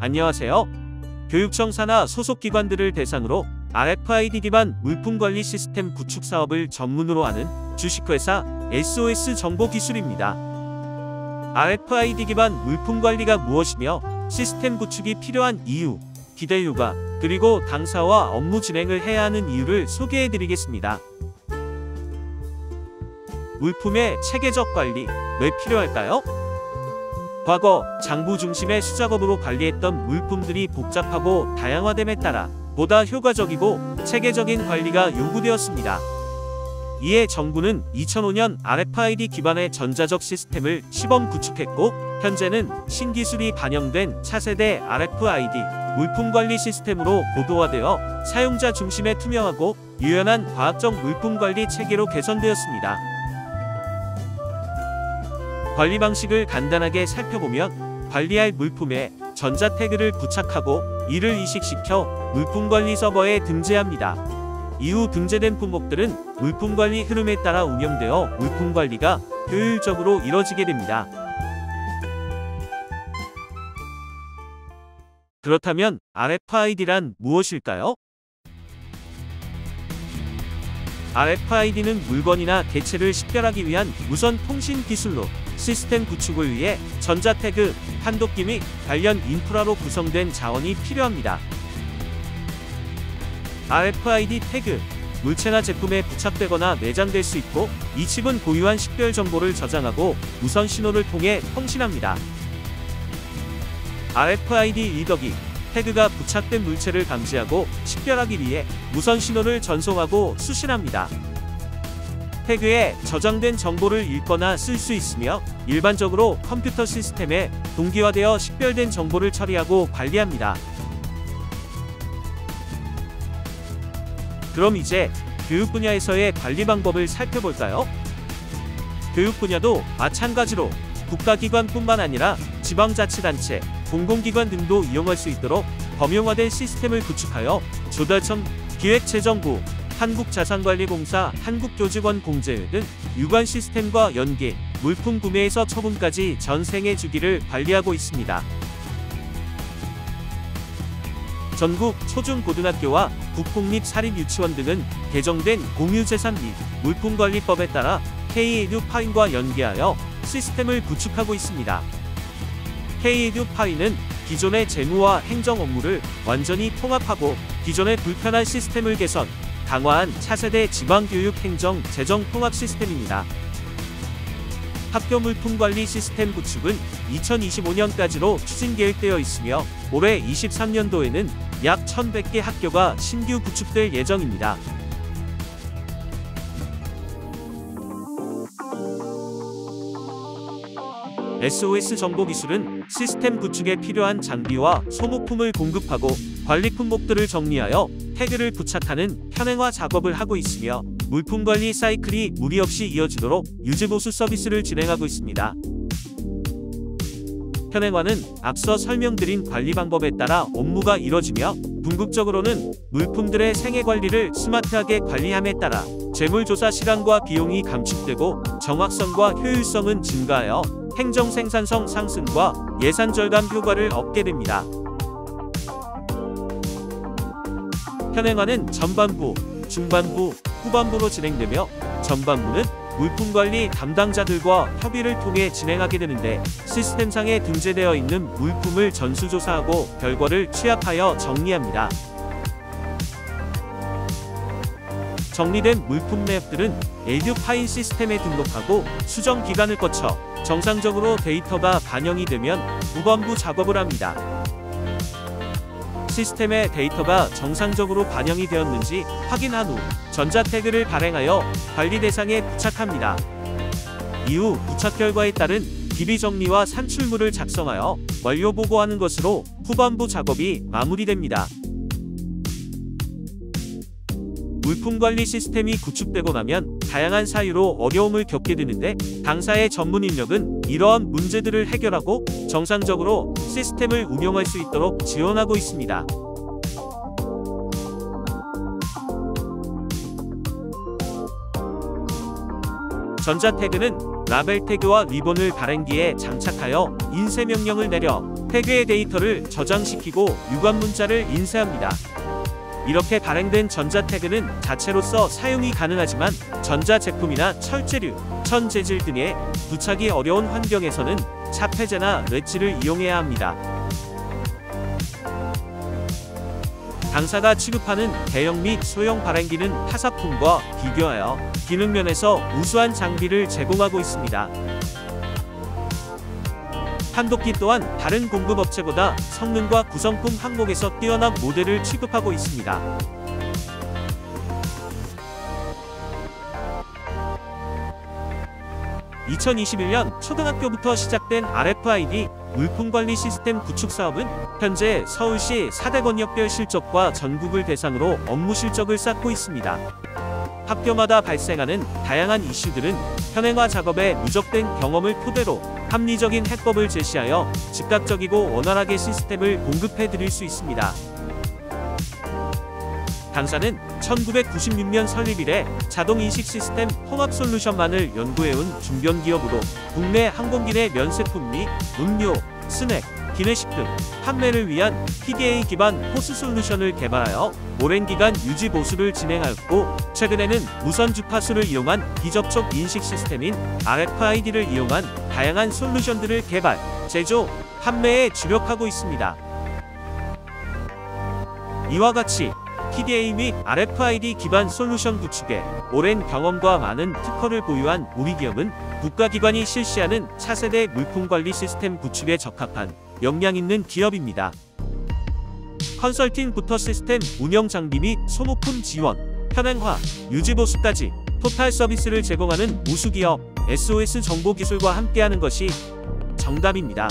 안녕하세요. 교육청 산하 소속 기관들을 대상으로 RFID 기반 물품 관리 시스템 구축 사업을 전문으로 하는 주식회사 SOS 정보기술입니다. RFID 기반 물품 관리가 무엇이며 시스템 구축이 필요한 이유, 기대 효과, 그리고 당사와 업무 진행을 해야 하는 이유를 소개해드리겠습니다. 물품의 체계적 관리, 왜 필요할까요? 과거 장부 중심의 수작업으로 관리했던 물품들이 복잡하고 다양화됨에 따라 보다 효과적이고 체계적인 관리가 요구되었습니다. 이에 정부는 2005년 RFID 기반의 전자적 시스템을 시범 구축했고 현재는 신기술이 반영된 차세대 RFID 물품관리 시스템으로 고도화되어 사용자 중심의 투명하고 유연한 과학적 물품관리 체계로 개선되었습니다. 관리 방식을 간단하게 살펴보면 관리할 물품에 전자 태그를 부착하고 이를 이식시켜 물품관리 서버에 등재합니다. 이후 등재된 품목들은 물품관리 흐름에 따라 운영되어 물품관리가 효율적으로 이뤄지게 됩니다. 그렇다면 RFID란 무엇일까요? RFID는 물건이나 개체를 식별하기 위한 무선 통신 기술로 시스템 구축을 위해 전자 태그, 판독기 및 관련 인프라로 구성된 자원이 필요합니다. RFID 태그 물체나 제품에 부착되거나 내장될 수 있고 이 칩은 고유한 식별 정보를 저장하고 무선 신호를 통해 통신합니다. RFID 리더기 태그가 부착된 물체를 감지하고 식별하기 위해 무선 신호를 전송하고 수신합니다. 태그에 저장된 정보를 읽거나 쓸 수 있으며 일반적으로 컴퓨터 시스템에 동기화되어 식별된 정보를 처리하고 관리합니다. 그럼 이제 교육 분야에서의 관리 방법을 살펴볼까요? 교육 분야도 마찬가지로 국가기관뿐만 아니라 지방자치단체, 공공기관 등도 이용할 수 있도록 범용화된 시스템을 구축하여 조달청, 기획재정부, 한국자산관리공사, 한국교직원 공제 등 유관 시스템과 연계, 물품 구매에서 처분까지 전 생애 주기를 관리하고 있습니다. 전국 초중고등학교와 국공립 사립유치원 등은 개정된 공유재산 및 물품관리법에 따라 K-에듀 파인과 연계하여 시스템을 구축하고 있습니다. K-에듀 파인은 기존의 재무와 행정 업무를 완전히 통합하고 기존의 불편한 시스템을 개선, 강화한 차세대 지방교육 행정 재정 통합 시스템입니다. 학교 물품 관리 시스템 구축은 2025년까지로 추진 계획되어 있으며 올해 23년도에는 약 1,100개 학교가 신규 구축될 예정입니다. SOS 정보 기술은 시스템 구축에 필요한 장비와 소모품을 공급하고 관리 품목들을 정리하여 태그를 부착하는 현행화 작업을 하고 있으며 물품 관리 사이클이 무리 없이 이어지도록 유지보수 서비스를 진행하고 있습니다. 현행화는 앞서 설명드린 관리 방법에 따라 업무가 이뤄지며 궁극적으로는 물품들의 생애 관리를 스마트하게 관리함에 따라 재물조사 시간과 비용이 감축되고 정확성과 효율성은 증가하여 행정 생산성 상승과 예산 절감 효과를 얻게 됩니다. 현행화는 전반부, 중반부, 후반부로 진행되며 전반부는 물품관리 담당자들과 협의를 통해 진행하게 되는데 시스템상에 등재되어 있는 물품을 전수조사하고 결과를 취합하여 정리합니다. 정리된 물품 내역들은 에듀파인 시스템에 등록하고 수정 기간을 거쳐 정상적으로 데이터가 반영이 되면 후반부 작업을 합니다. 시스템의 데이터가 정상적으로 반영이 되었는지 확인한 후 전자 태그를 발행하여 관리 대상에 부착합니다. 이후 부착 결과에 따른 DB 정리와 산출물을 작성하여 완료 보고하는 것으로 후반부 작업이 마무리됩니다. 물품 관리 시스템이 구축되고 나면 다양한 사유로 어려움을 겪게 되는데 당사의 전문 인력은 이러한 문제들을 해결하고 정상적으로 시스템을 운영할 수 있도록 지원하고 있습니다. 전자 태그는 라벨 태그와 리본을 발행기에 장착하여 인쇄 명령을 내려 태그의 데이터를 저장시키고 유관 문자를 인쇄합니다. 이렇게 발행된 전자 태그는 자체로서 사용이 가능하지만 전자 제품이나 철제류, 천 재질 등의 부착이 어려운 환경에서는 차폐제나 렛지를 이용해야 합니다. 당사가 취급하는 대형 및 소형 발행기는 타사품과 비교하여 기능 면에서 우수한 장비를 제공하고 있습니다. 판독기 또한 다른 공급업체보다 성능과 구성품 항목에서 뛰어난 모델을 취급하고 있습니다. (2021년) 초등학교부터 시작된 RFID 물품관리 시스템 구축 사업은 현재 서울시 4대 권역별 실적과 전국을 대상으로 업무 실적을 쌓고 있습니다. 학교마다 발생하는 다양한 이슈들은 현행화 작업에 누적된 경험을 토대로 합리적인 해법을 제시하여 즉각적이고 원활하게 시스템을 공급해 드릴 수 있습니다. 당사는 1996년 설립 이래 자동인식 시스템 통합 솔루션만을 연구해온 중견기업으로 국내 항공기 내 면세품 및 음료, 스낵, 기내식 등 판매를 위한 PDA 기반 포스 솔루션을 개발하여 오랜 기간 유지 보수를 진행하였고 최근에는 무선 주파수를 이용한 비접촉 인식 시스템인 RFID를 이용한 다양한 솔루션들을 개발, 제조, 판매에 주력하고 있습니다. 이와 같이 PDA 및 RFID 기반 솔루션 구축에 오랜 경험과 많은 특허를 보유한 우리 기업은 국가기관이 실시하는 차세대 물품관리 시스템 구축에 적합한 역량 있는 기업입니다. 컨설팅부터 시스템 운영 장비 및 소모품 지원, 현행화, 유지보수까지 토탈 서비스를 제공하는 우수기업 SOS 정보기술과 함께하는 것이 정답입니다.